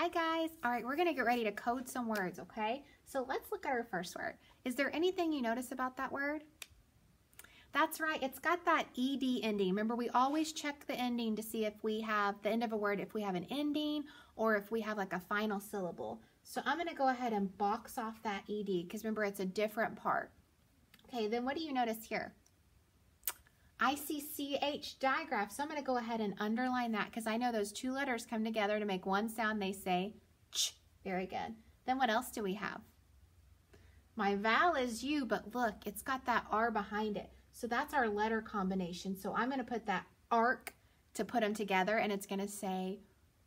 Hi guys. All right, we're gonna get ready to code some words, okay? So let's look at our first word. Is there anything you notice about that word? That's right, it's got that ED ending. Remember, we always check the ending to see if we have the end of a word, if we have an ending or if we have like a final syllable. So I'm gonna go ahead and box off that ED because remember, it's a different part. Okay, then what do you notice here? I see CH digraph, so I'm going to go ahead and underline that because I know those two letters come together to make one sound. They say ch. Very good. Then what else do we have? My vowel is U, but look, it's got that R behind it. So that's our letter combination. So I'm going to put that arc to put them together, and it's going to say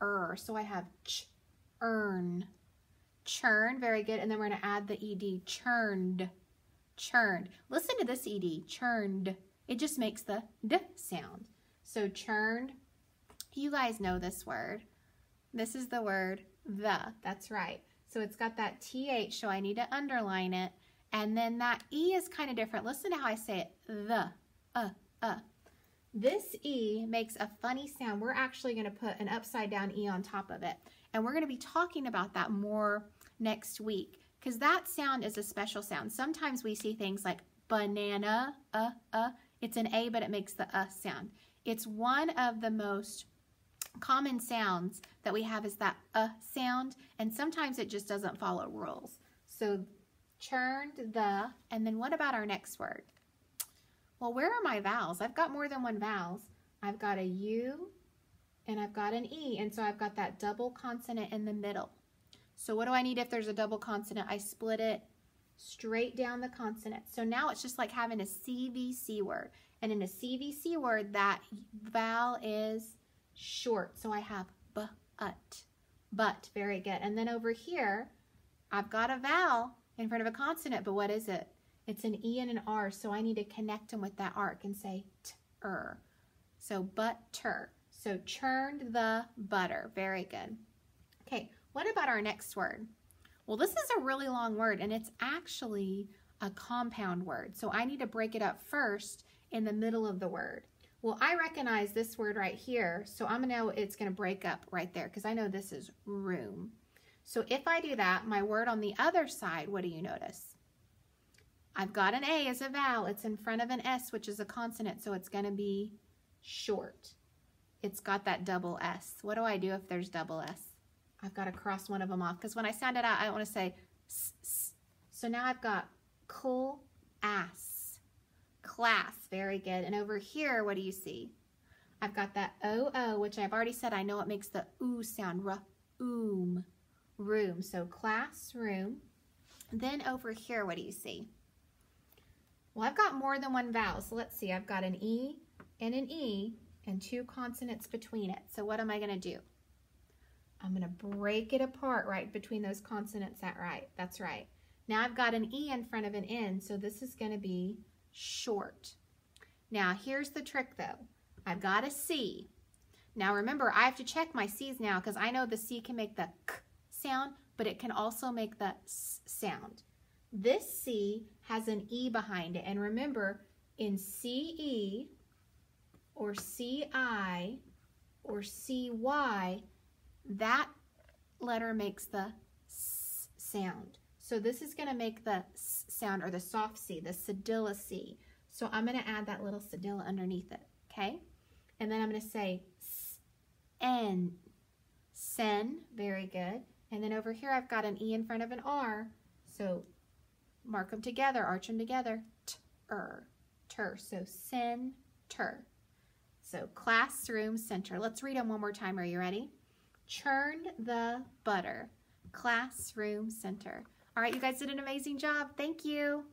er. So I have ch, earn, churn. Very good. And then we're going to add the ed, churned, churned. Listen to this ed, churned. It just makes the d sound. So churned, you guys know this word. This is the word the, that's right. So it's got that th, so I need to underline it. And then that e is kind of different. Listen to how I say it, the, uh, uh. This e makes a funny sound. We're actually gonna put an upside down e on top of it. And we're gonna be talking about that more next week because that sound is a special sound. Sometimes we see things like banana, uh, uh, it's an A, but it makes the uh sound. It's one of the most common sounds that we have is that uh sound, and sometimes it just doesn't follow rules. So churned, the, and then what about our next word? Well, where are my vowels? I've got more than one vowels. I've got a U and I've got an E, and so I've got that double consonant in the middle. So what do I need if there's a double consonant? I split it straight down the consonant. So now it's just like having a CVC word. And in a CVC word, that vowel is short. So I have but, but, very good. And then over here, I've got a vowel in front of a consonant, but what is it? It's an E and an R, so I need to connect them with that arc and say t-er. So butter. So churned the butter. Very good. Okay, what about our next word? Well, this is a really long word and it's actually a compound word. So I need to break it up first in the middle of the word. Well, I recognize this word right here, so I'm gonna know it's gonna break up right there because I know this is room. So if I do that, my word on the other side, what do you notice? I've got an A as a vowel. It's in front of an S, which is a consonant, so it's gonna be short. It's got that double S. What do I do if there's double S? I've got to cross one of them off because when I sound it out, I want to say s, s. So now I've got cool ass, class, very good. And over here, what do you see? I've got that O-O, which I've already said I know it makes the oo sound, r oom, room. So classroom. Then over here, what do you see? Well, I've got more than one vowel. So let's see, I've got an E and an E and two consonants between it. So what am I going to do? I'm going to break it apart right between those consonants. That right? That's right. Now I've got an E in front of an N, so this is going to be short. Now here's the trick though. I've got a C. Now remember, I have to check my C's now because I know the C can make the K sound, but it can also make the S sound. This C has an E behind it. And remember, in CE or CI or CY, that letter makes the S sound. So this is going to make the S sound, or the soft C, the cedilla C. So I'm going to add that little cedilla underneath it, okay? And then I'm going to say N, sen, very good. And then over here I've got an E in front of an R, so mark them together, arch them together, T-er, ter, so center. So classroom center. Let's read them one more time. Are you ready? Churned the butter. Classroom Center. All right, you guys did an amazing job. Thank you.